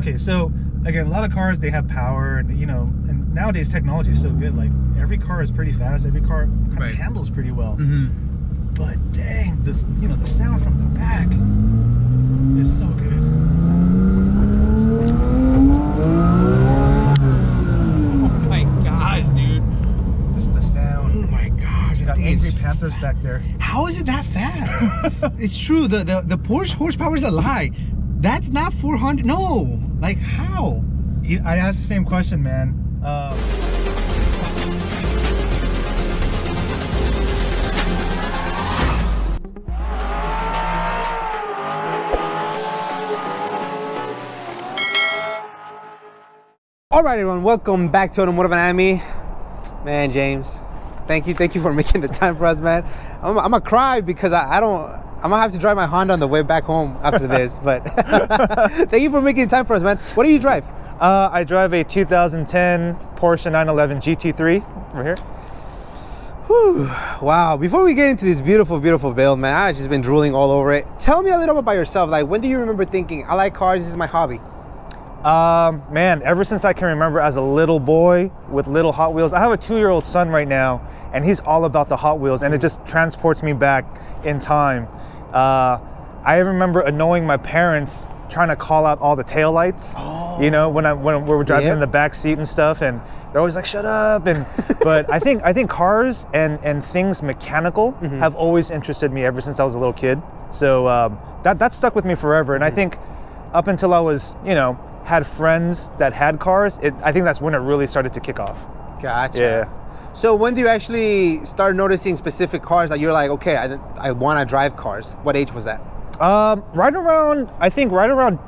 okay, so again, a lot of cars they have power, and you know, and nowadays technology is so good. Like every car is pretty fast. Every car kind Right. of handles pretty well. Mm-hmm. But dang, this you know the sound from the back is so good. Oh my gosh, dude. Just the sound. Oh my gosh. Got angry panthers back there. How is it that fast? it's true. The, the the Porsche horsepower is a lie. That's not 400. No. Like how? I asked the same question, man. Um, All right, everyone, welcome back to Automotive Anatomy. Man, James, thank you, thank you for making the time for us, man. I'm, I'm gonna cry because I, I don't. I'm gonna have to drive my Honda on the way back home after this. But thank you for making time for us, man. What do you drive? uh, I drive a 2010 Porsche 911 GT3 right here. Whew. Wow. Before we get into this beautiful, beautiful build, man, I've just been drooling all over it. Tell me a little bit about yourself. Like, when do you remember thinking, I like cars, this is my hobby? Um, man, ever since I can remember as a little boy with little Hot Wheels, I have a two-year-old son right now, and he's all about the Hot Wheels, and it just transports me back in time. Uh, I remember annoying my parents trying to call out all the taillights. You know, when I when we were driving Yep. in the back seat and stuff, and they're always like, "Shut up!" And but I think I think cars and and things mechanical have always interested me ever since I was a little kid. So um, that that stuck with me forever, and I think up until I was, you know, had friends that had cars, it, I think that's when it really started to kick off. Gotcha. Yeah. So when do you actually start noticing specific cars that you're like, okay, I, I want to drive cars? What age was that? Um, right around, I think right around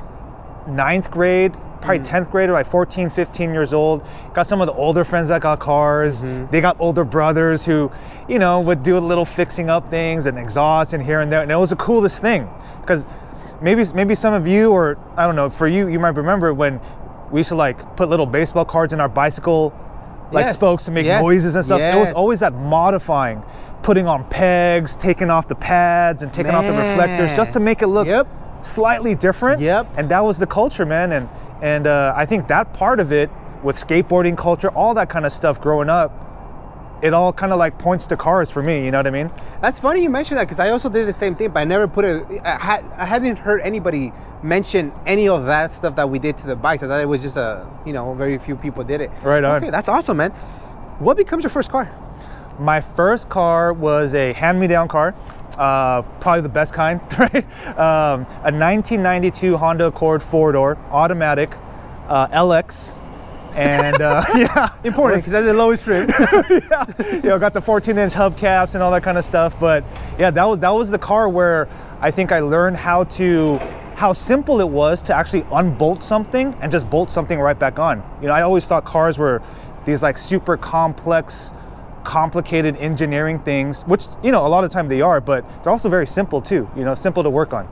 ninth grade, probably 10th grade, or like 14, 15 years old. Got some of the older friends that got cars. They got older brothers who, you know, would do a little fixing up things and exhaust and here and there. And it was the coolest thing because maybe maybe some of you or I don't know, for you, you might remember when we used to like put little baseball cards in our bicycle like Yes. spokes to make Yes. noises and stuff. It was always that modifying, putting on pegs, taking off the pads and taking off the reflectors just to make it look Yep. slightly different. Yep. And that was the culture, man. And and uh, I think that part of it with skateboarding culture, all that kind of stuff growing up, it all kind of like points to cars for me. You know what I mean? That's funny you mentioned that because I also did the same thing, but I never put it. I, had, I hadn't heard anybody mention any of that stuff that we did to the bikes. I thought it was just a, you know, very few people did it. Right on. Okay, that's awesome, man. What becomes your first car? My first car was a hand-me-down car, uh, probably the best kind, right? Um, a 1992 Honda Accord four-door automatic uh, LX, and uh, yeah, Important because that's the lowest trim. yeah, you know, got the 14-inch hubcaps and all that kind of stuff. But yeah, that was that was the car where I think I learned how to how simple it was to actually unbolt something and just bolt something right back on. You know, I always thought cars were these like super complex, complicated engineering things, which you know a lot of the time they are, but they're also very simple too. You know, simple to work on.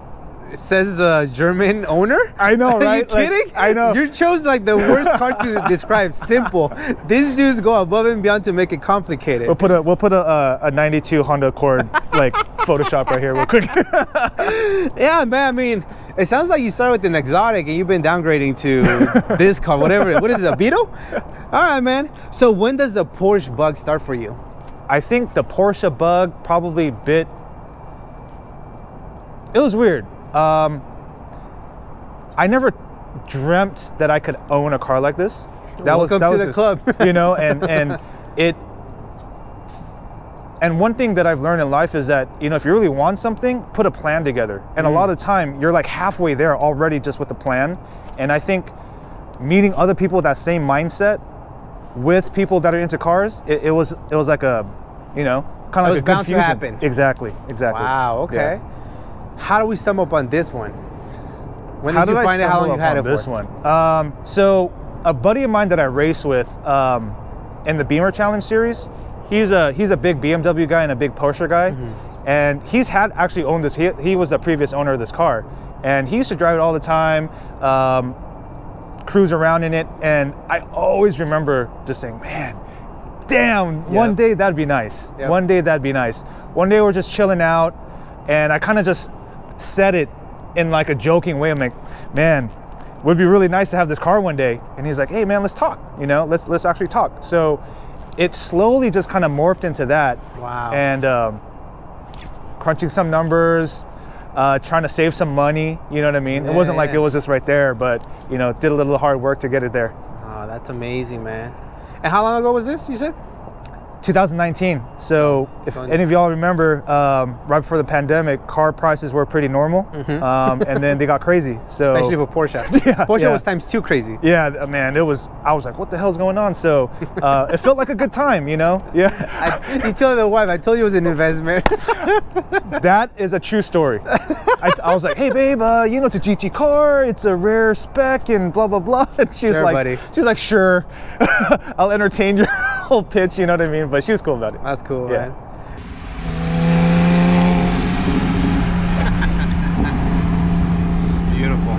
It says the German owner. I know, Are you? Like, kidding? I know. You chose like the worst car to describe. Simple. These dudes go above and beyond to make it complicated. We'll put a we'll put a, a, a 92 Honda Accord like Photoshop right here real quick. Yeah, man. I mean, it sounds like you started with an exotic and you've been downgrading to this car, whatever. What is it, a Beetle? All right, man. So when does the Porsche bug start for you? I think the Porsche bug probably bit. It was weird. Um, I never dreamt that I could own a car like this. That was Welcome that to was the just- club. you know, and and it. And one thing that I've learned in life is that you know if you really want something, put a plan together. And a lot of time you're like halfway there already just with the plan. And I think meeting other people with that same mindset with people that are into cars, it, it was it was like a, you know, kind It of was like a bound to happen. Exactly, exactly. Wow. Okay. Yeah. How do we stumble upon this one? When How did you find out how long you had it this for? one? Um, so a buddy of mine that I race with um, in the Beamer Challenge series, he's a he's a big BMW guy and a big Porsche guy, Mm-hmm. and he's had actually owned this. He, he was the previous owner of this car, and he used to drive it all the time. Um, cruise around in it and i always remember just saying man damn one day that'd be nice Yep. one day that'd be nice one day we're just chilling out and i kind of just said it in like a joking way i'm like man would be really nice to have this car one day. And he's like, hey man, let's talk. You know, let's let's actually talk. So it slowly just kind of morphed into that. Wow. And um, crunching some numbers, uh, trying to save some money. You know what I mean? it wasn't like it was just right there, but you know, did a little hard work to get it there. Oh, that's amazing, man. And how long ago was this? You said? 2019. So, if Going- any of y'all remember, um, right before the pandemic, car prices were pretty normal, um, and then they got crazy. So, Mm-hmm. Especially for Porsche. Yeah, Porsche yeah. was times two crazy. yeah, man, it was. I was like, "What the hell's going on?" So, uh, it felt like a good time, you know? Yeah, I, you tell the wife, I told you it was an investment. that is a true story. I, I was like, "Hey, babe, uh, you know it's a GT car. It's a rare spec, and blah blah blah." And she's Sure, like, buddy. "She's like, sure, I'll entertain your whole pitch." You know what I mean? But she was cool about it. That's cool, Yeah. man. Beautiful.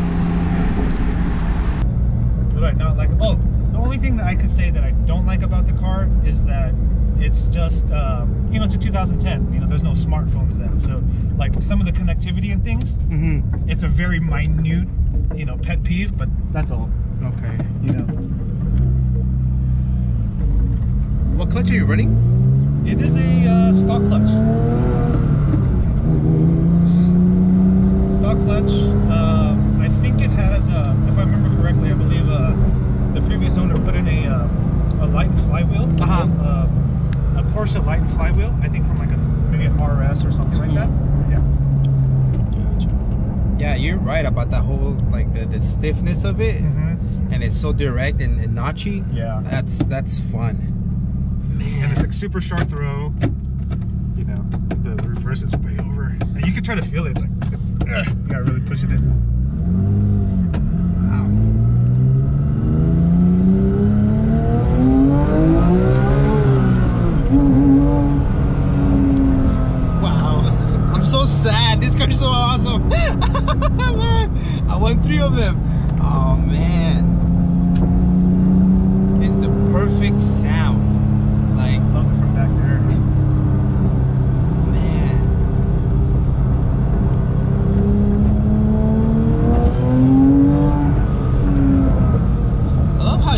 What do I not like? Oh, the only thing that I could say that I don't like about the car is that it's just, um, you know, it's a 2010. You know, there's no smartphones then. So, like some of the connectivity and things, Mm-hmm. it's a very minute, you know, pet peeve, but that's all. Okay. You know, What clutch are you running? it is a uh, stock clutch. Stock clutch. Um, I think it has, uh, if I remember correctly, I believe uh, the previous owner put in a uh, a light flywheel. Uh-huh. Uh, a Porsche light flywheel. I think from like a maybe an RS or something like that. Yeah. Yeah, you're right about that whole like the, the stiffness of it, Mm-hmm. and it's so direct and, and notchy. Yeah. That's that's fun. And it's like super short throw. You know, the, the reverse is way over, and you can try to feel it. It's like ugh, you gotta really push it in. Wow. Wow. I'm so sad. This car's so awesome. I won three of them. Oh man. It's the perfect sound. Like, Love it from back there. man.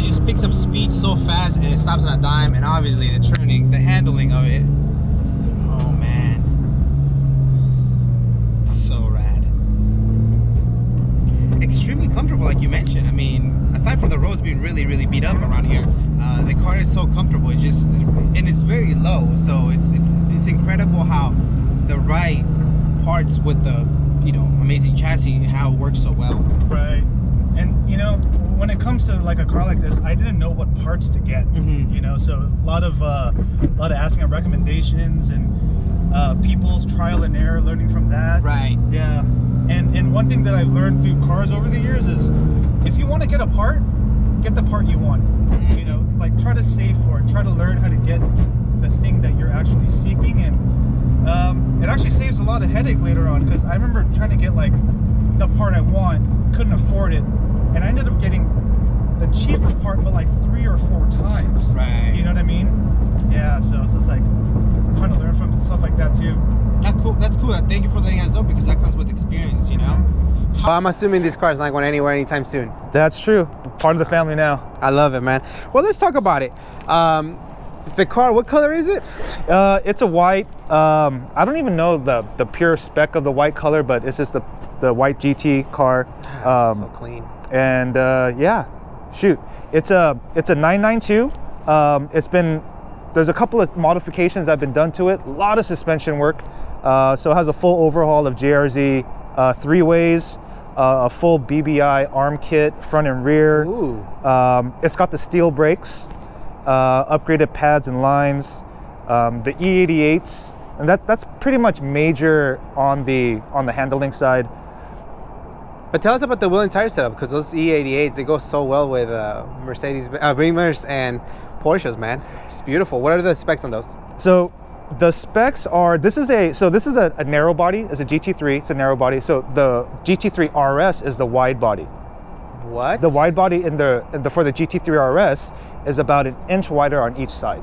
It just picks up speed so fast and it stops on a dime, and obviously the turning, the handling of it. Oh man, so rad. Extremely comfortable, like you mentioned. I mean, aside from the roads being really, really beat up around here, uh, the car is so comfortable. It's just, and it's very low, so it's it's it's incredible how the right parts with the you know amazing chassis how it works so well. Right. And you know, when it comes to like a car like this, I didn't know what parts to get. Mhm. You know, so a lot of uh, a lot of asking of recommendations and uh, people's trial and error, learning from that. Right. Yeah. And and one thing that I've learned through cars over the years is if you want to get a part, get the part you want. You know, like try to save for it. Try to learn how to get the thing that you're actually seeking, and um, it actually saves a lot of headache later on. Because I remember trying to get like the part I want, couldn't afford it, and I ended up getting the cheaper part, but like three or four times. Right. You know what I mean? Yeah. So it's just like I'm trying to learn from stuff like that too. That's cool. That's cool. Thank you for letting us know because that comes with experience, you know. Well, I'm assuming this car is not going anywhere anytime soon. That's true. Part of the family now. I love it, man. Well, let's talk about it. Um, the car, what color is it? Uh, it's a white. Um, I don't even know the the pure spec of the white color, but it's just the the white GT car. Um, so clean. And uh, yeah, shoot, it's a it's a 992. Um, it's been there's a couple of modifications that have been done to it. A lot of suspension work. Uh, so it has a full overhaul of JRZ uh, three ways, uh, a full BBI arm kit, front and rear. Um, it's got the steel brakes, uh, upgraded pads and lines, um, the E88s, and that that's pretty much major on the on the handling side. But tell us about the wheel and tire setup because those E88s they go so well with uh, Mercedes, uh, Beamers and Porsches, man. It's beautiful. What are the specs on those? So the specs are this is a so this is a, a narrow body. It's a GT3. It's a narrow body. So the GT3 RS is the wide body. What? The wide body in the, in the for the GT3 RS is about an inch wider on each side.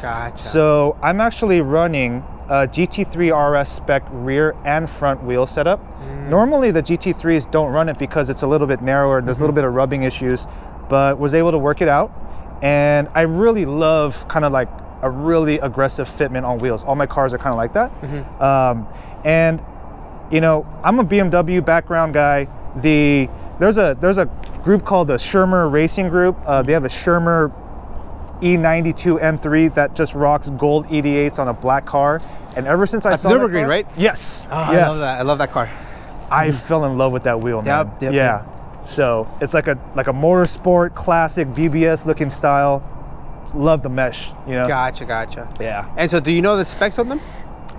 Gotcha. So I'm actually running uh, GT3 RS spec rear and front wheel setup. Mm. Normally the GT3s don't run it because it's a little bit narrower. There's a little bit of rubbing issues, but was able to work it out. And I really love kind of like a really aggressive fitment on wheels. All my cars are kind of like that. Um, and you know, I'm a BMW background guy. The there's a there's a group called the Shermer Racing Group. Uh, they have a Shermer E92 M3 that just rocks gold E88s on a black car. And ever since I That's saw car- right? Yes. Oh, yes. I love that. I love that car. I fell in love with that wheel, man. Yep, yep, yeah. So it's like a like a motorsport classic BBS looking style. Love the mesh, you know. Gotcha, gotcha. Yeah. And so, do you know the specs on them?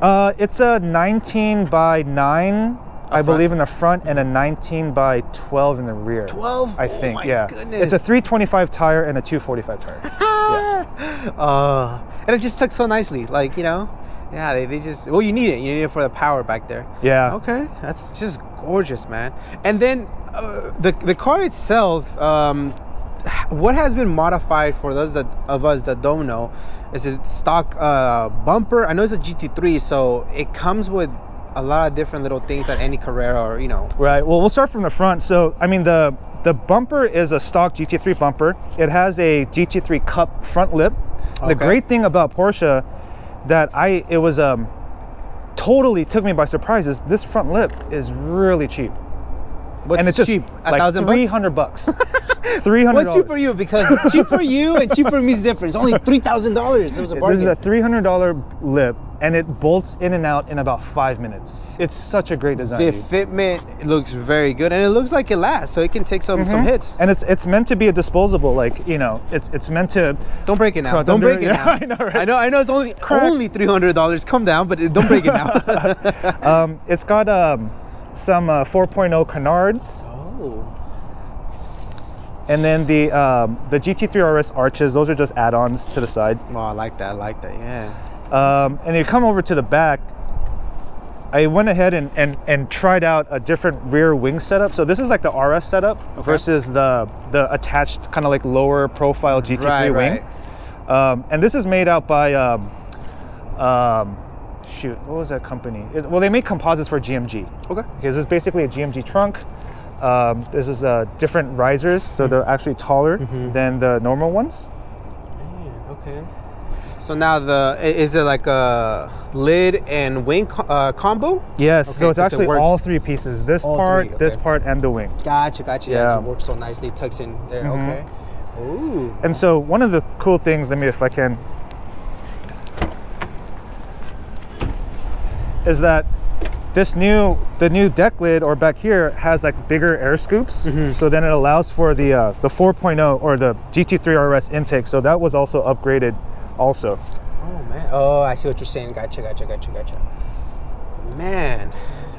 Uh, it's a 19 by 9, I front? believe, in the front, and a 19 by 12 in the rear. 12? I Oh think. my yeah. goodness. It's a 325 tire and a 245 tire. yeah. Uh, and it just tucks so nicely. Like, you know, yeah, they, they just, well, you need it. You need it for the power back there. Yeah. Okay, that's just gorgeous, man. And then uh, the, the car itself, um, what has been modified for those that, of us that don't know? Is it stock uh, bumper? I know it's a GT3, so it comes with a lot of different little things that any Carrera or, you know. Right. Well, we'll start from the front. So, I mean, the the bumper is a stock GT3 bumper. It has a GT3 cup front lip. Okay. The great thing about Porsche that I it was um totally took me by surprise is this front lip is really cheap. What's and it's just cheap? A like thousand 300 bucks. 300 What's cheap for you? Because cheap for you and cheap for me is different. It's only three thousand dollars. It was a bargain. This is a $300 lip and it bolts in and out in about 5 minutes. It's such a great design. the dude. fitment looks very good, and it looks like it lasts, so it can take some some Mhm. hits. And it's it's meant to be a disposable like, you know, it's it's meant to Don't break it now. Don't break it now. I know, right? I know. I know. It's only Crack. only three hundred dollars. Come down, but don't break it now. um, it's got um, some uh, 4.0 canards oh. and then the um, the GT3 RS arches those are just add-ons to the side Oh, I like that. I like that. Yeah. um, and you come over to the back I went ahead and, and, and tried out a different rear wing setup. So this is like the RS setup versus the the attached kind of like lower profile GT3 Right, wing. Um, and this is made out by um, um, shoot, what was that company? It- well, they make composites for GMG. Okay. Because it's basically a GMG trunk. Um, this is uh, different risers, so they're actually taller Mm-hmm. than the normal ones. Man, okay. So now the is it like a lid and wing co- uh, combo? Yes, Okay, so it's actually works. all three pieces. This All part, three, this part, and the wing. Gotcha, gotcha. Yeah, Yeah. it works so nicely. Tucks in there. Mhm. Okay. Ooh. And so one of the cool things, let me if I can, is that this new the new deck lid or back here has like bigger air scoops. Mm-hmm. So then it allows for the uh, the 4.0 or the GT3 RS intake. So that was also upgraded also. Oh man. Oh, I see what you're saying. Gotcha, gotcha, gotcha, gotcha. Man.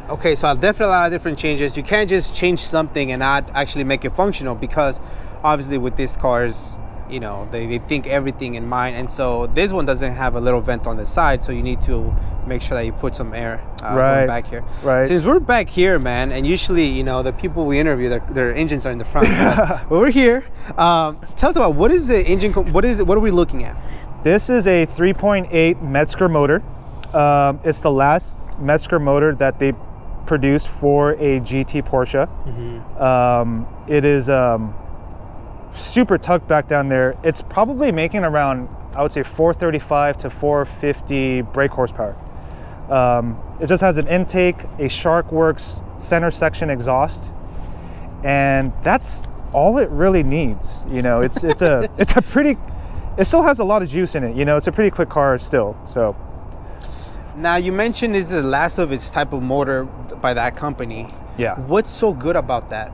Okay, so definitely a lot of different changes. You can't just change something and not actually make it functional because obviously with these cars, you know, they, they think everything in mind. And so this one doesn't have a little vent on the side, so you need to make sure that you put some air uh, Right, back here. right. Since we're back here, man, and usually, you know, the people we interview, their, their engines are in the front. but we're here. Um, tell us about what is the engine, what is it, what are we looking at? This is a 3.8 Mezger motor. Um, it's the last Mezger motor that they produced for a GT Porsche. Um, it is um, super tucked back down there. It's probably making around, I would say, 435 to 450 brake horsepower. Um, it just has an intake, a SharkWerks center section exhaust, and that's all it really needs. You know, it's it's a it's a pretty. It still has a lot of juice in it. You know, it's a pretty quick car still. So Now you mentioned this is the last of its type of motor by that company. yeah. What's so good about that?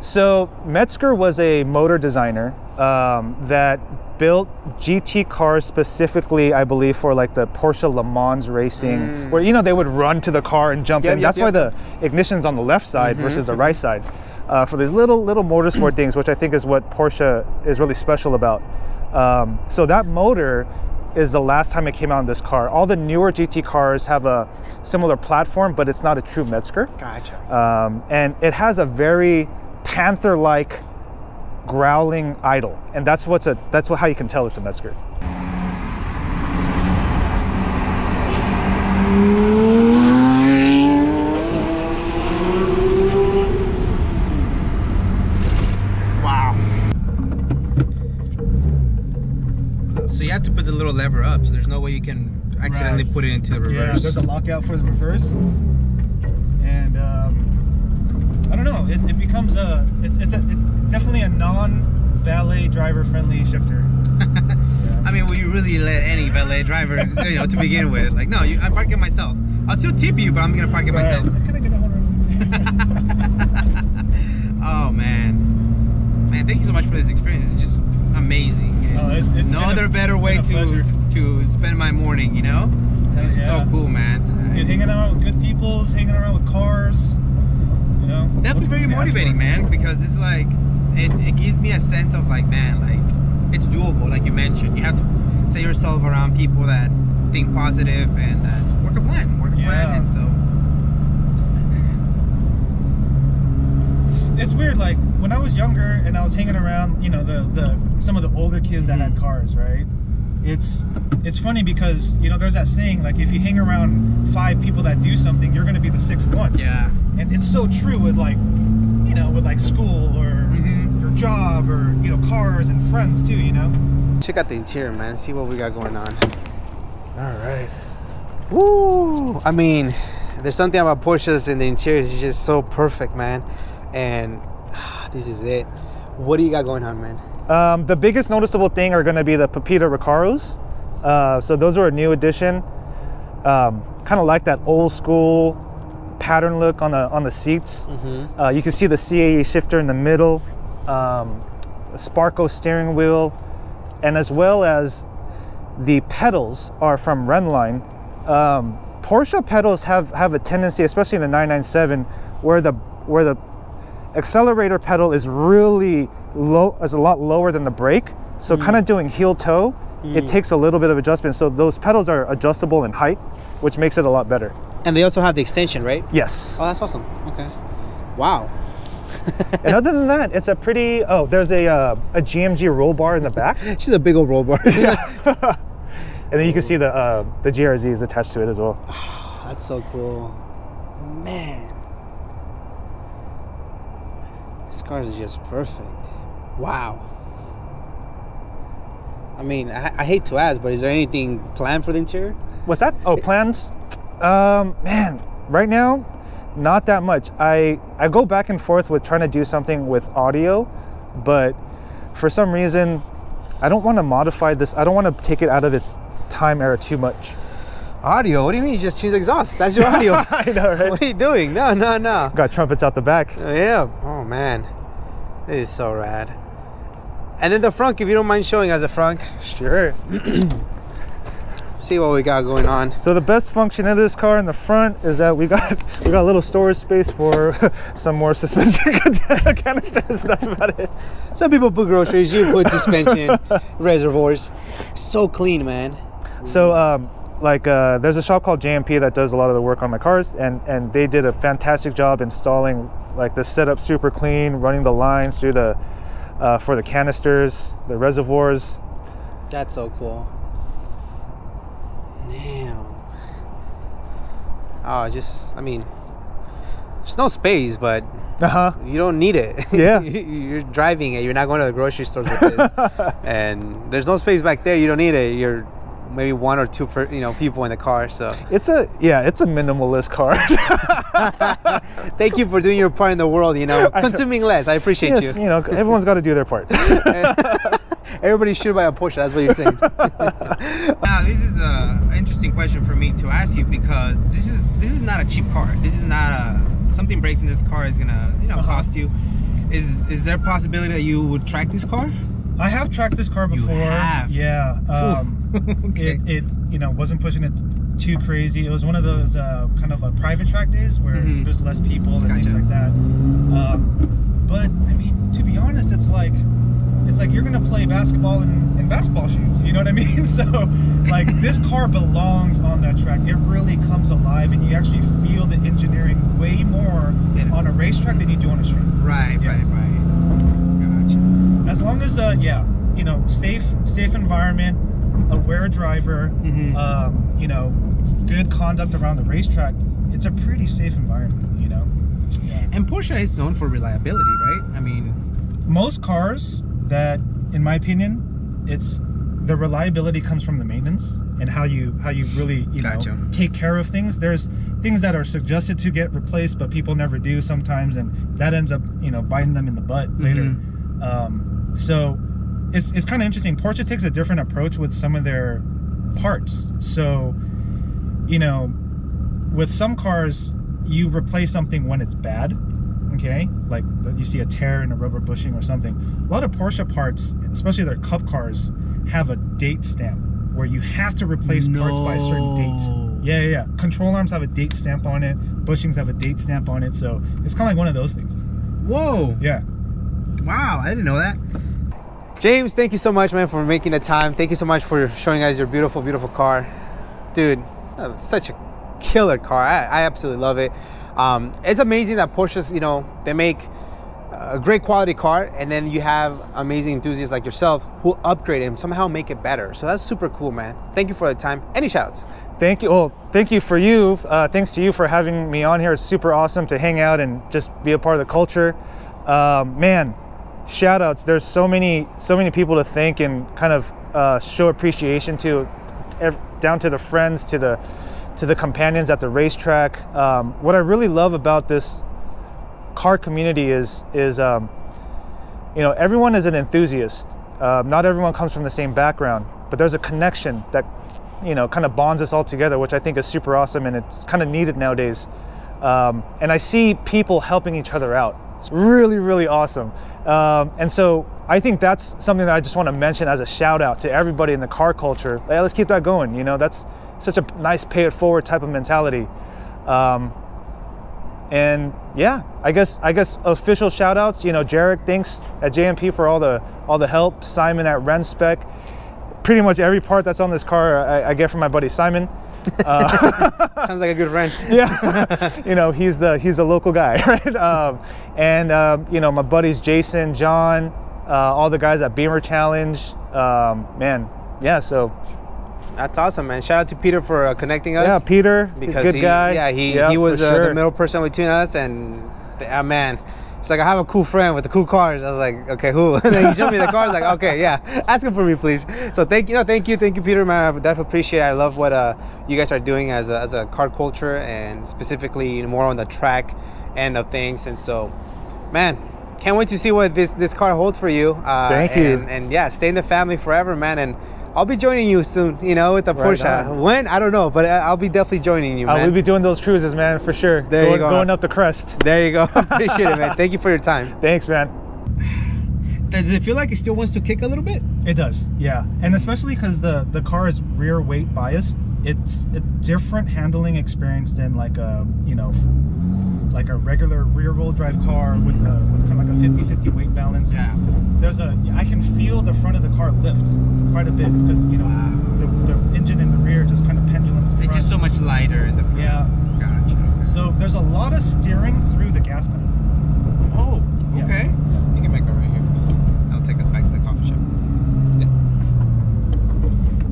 So Mezger was a motor designer um, that built GT cars specifically, I believe, for like the Porsche Le Mans racing, where you know they would run to the car and jump Mm. Yep, in. yep, That's why yep. Mm-hmm. the ignition's on the left side versus the right side. Uh, for these little little motorsport things, which I think is what Porsche is really special about. Um, so that motor is the last time it came out in this car. All the newer GT cars have a similar platform, but it's not a true Mezger Gotcha. um, and it has a very panther-like growling idle, and that's what's a that's what how you can tell it's a Mezger. To put the little lever up, so there's no way you can accidentally Right. put it into the Yeah, reverse. there's a lockout for the reverse, and um, I don't know. It, it becomes a it's it's, a, it's definitely a non-valet driver friendly shifter. Yeah. I mean, will you really let any valet driver, you know, to begin with? Like, no, you, I park it myself. I'll still tip you, but I'm gonna park it myself. Right. Can I get that one? oh man, man, thank you so much for this experience. It's just amazing. Oh, it's- it's no been a- other better way to to spend my morning. You know, it's yeah. so cool, man. Dude, hanging out with good people, hanging around with cars. You know, Definitely very can you ask motivating, man, because it's like it, it gives me a sense of like, man, like it's doable. Like you mentioned, you have to set yourself around people that think positive and that work a plan, work a plan, and so. It's weird. Like when I was younger and I was hanging around, you know, the the some of the older kids that Mm-hmm. had cars, right? It's it's funny because you know there's that saying like if you hang around five people that do something, you're gonna be the sixth one. Yeah. and it's so true with like you know with like school or Mhm. your job or you know cars and friends too you know Check out the interior, man. See what we got going on. all right Woo! I mean, there's something about Porsches in the interior. It's just so perfect, man. And ah, this is it. What do you got going on, man? um, the biggest noticeable thing are going to be the Pepita Recaros uh, so those are a new addition um, kind of like that old school pattern look on the on the seats Mm-hmm. uh, you can see the CAE shifter in the middle um, a Sparco steering wheel and as well as the pedals are from Rennline. Um, Porsche pedals have, have a tendency, especially in the 997, where the where the accelerator pedal is really low, is a lot lower than the brake. So kind of doing heel toe, it takes a little bit of adjustment. So those pedals are adjustable in height, which makes it a lot better. And they also have the extension, right? Yes. Oh, that's awesome. Okay. Wow. and other than that, it's a pretty. Oh, there's a uh, a GMG roll bar in the back, She's a big old roll bar. yeah. and then you can see the uh, the JRZ is attached to it as well. That's so cool. Man. This car is just perfect. Wow. I mean, I, I hate to ask, but is there anything planned for the interior? What's that? Oh, plans? Um, man, right now, not that much. I I go back and forth with trying to do something with audio, but for some reason, I don't want to modify this. I don't want to take it out of its time era too much. Audio? What do you mean? You just change the exhaust. That's your audio. I know, right? what are you doing? No, no, no. Got trumpets out the back. Oh, yeah. Oh, man. This is so rad. And then the front, if you don't mind showing us the front, Sure. see what we got going on. So the best function of this car in the front is that we got we got a little storage space for some more suspension canisters. That's about it. Some people put groceries, you put suspension, reservoirs. So clean, man. So, um, like, uh, there's a shop called JMP that does a lot of the work on my cars, and and they did a fantastic job installing like the setup super clean, running the lines through the uh, for the canisters, the reservoirs. That's so cool. Damn. Oh, just, I mean, there's no space, but Uh huh. you don't need it. Yeah. You- you're driving it. You're not going to the grocery store with it. and there's no space back there. You don't need it. You're maybe one or two, per, you know, people in the car. So It's a yeah, it's a minimalist car. thank you for doing your part in the world. You know, consuming less. I appreciate yes, you. you know, everyone's got to do their part. Everybody should buy a Porsche. That's what you're saying. Now, this is a interesting question for me to ask you because this is this is not a cheap car. This is not a something breaks in this car is gonna you know Uh-huh. cost you. Is is there a possibility that you would track this car? I have tracked this car You before. have? Yeah. Um, okay. it, it you know wasn't pushing it too crazy. It was one of those uh, kind of a private track days where Mhm. there's less people and things like that. Um, but I mean, to be honest, it's like it's like you're gonna play basketball in, in basketball shoes. You know what I mean? So like this car belongs on that track. It really comes alive, and you actually feel the engineering way more Yeah. on a racetrack than you do on a street. right, Yeah. right, right. As long as uh yeah you know safe safe environment aware driver Mhm. um you know good conduct around the racetrack it's a pretty safe environment you know yeah. And Porsche is known for reliability, right? I mean, most cars that in my opinion it's the reliability comes from the maintenance and how you how you really you Gotcha. know take care of things. There's things that are suggested to get replaced, but people never do sometimes, and that ends up you know biting them in the butt later. Mm-hmm. Um, so it's it's kind of interesting. Porsche takes a different approach with some of their parts. So you know, with some cars, you replace something when it's bad. Okay, like you see a tear in a rubber bushing or something. A lot of Porsche parts, especially their cup cars, have a date stamp where you have to replace parts by a certain date. Yeah, yeah, yeah. Control arms have a date stamp on it. Bushings have a date stamp on it. So it's kind of like one of those things. Whoa! Yeah. Wow, I didn't know that. James, thank you so much, man, for making the time. Thank you so much for showing us your beautiful, beautiful car. Dude, such a killer car. I, I absolutely love it. Um, it's amazing that Porsches, you know, they make a great quality car and then you have amazing enthusiasts like yourself who upgrade and somehow make it better. So that's super cool, man. Thank you for the time. Any shoutouts? Thank you. Well, thank you for you. Uh, thanks to you for having me on here. It's super awesome to hang out and just be a part of the culture. Um, man, shout outs. There's so many, so many people to thank and kind of uh, show appreciation to, down to the friends, to the, to the companions at the racetrack. Um, what I really love about this car community is, is, um, you know, everyone is an enthusiast. Um, not everyone comes from the same background, but there's a connection that, you know, kind of bonds us all together, which I think is super awesome and it's kind of needed nowadays. Um, and I see people helping each other out. It's really, really awesome. Um, and so I think that's something that I just want to mention as a shout out to everybody in the car culture. Let's keep that going. You know, that's such a nice pay it forward type of mentality. Um, and yeah, I guess I guess official shout outs, you know, Jarek, thanks at JMP for all the all the help. Simon at Renspec. Pretty much every part that's on this car I, I get from my buddy Simon. Uh, Sounds like a good friend. yeah, you know, he's the he's a local guy, right? Um, and um, you know, my buddies Jason, John, uh, all the guys at Beamer Challenge. Um, man, yeah. So That's awesome, man. Shout out to Peter for uh, connecting us. yeah, Peter, because good he, guy. Yeah, he Yeah, he was uh, the middle person between us and the, uh, man. It's like I have a cool friend with the cool cars. I was like, okay, who? And then he showed me the cars. Like, okay, yeah, ask him for me, please. So thank you, no, thank you, thank you, Peter, man. I definitely appreciate. it. I love what uh, you guys are doing as a, as a car culture and specifically more on the track end of things. And so, man, can't wait to see what this this car holds for you. Uh, Thank you. And, and yeah, stay in the family forever, man. And I'll be joining you soon. You know, with the Right Porsche. on. When I don't know, but I- I'll be definitely joining you, Uh, we'll be doing those cruises, man, for sure. There you going, go. Going up the crest. There you go. Appreciate it, man. Thank you for your time. Thanks, man. Does it feel like it still wants to kick a little bit? It does, yeah, and especially because the the car is rear weight biased. It's a different handling experience than like a you know like a regular rear wheel drive car with a, with kind of like a 50-50 weight balance. Yeah. There's a I can feel the front of the car lift quite a bit because you know the, the engine in the rear just kind of pendulums. It's front. just so much lighter in the front. yeah. Gotcha. okay. So there's a lot of steering through the gas pedal. Oh, okay. You can make it right here. That'll take us back to the coffee shop. Yeah.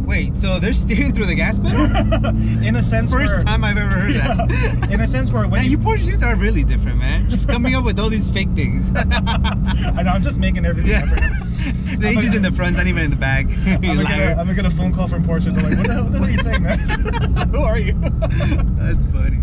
Wait, so they're steering through the gas pedal? in a sense, First where, time I've ever heard that. In a sense where when Man, you Porsches are really different, man. Just coming up with all these fake things. I know I'm just making everything yeah. now. the engine's in the front, not even in the back. I'm gonna, get a, I'm gonna get a phone call from Porsche. They're like, what the hell, what the hell are you saying, man? Who are you? That's funny.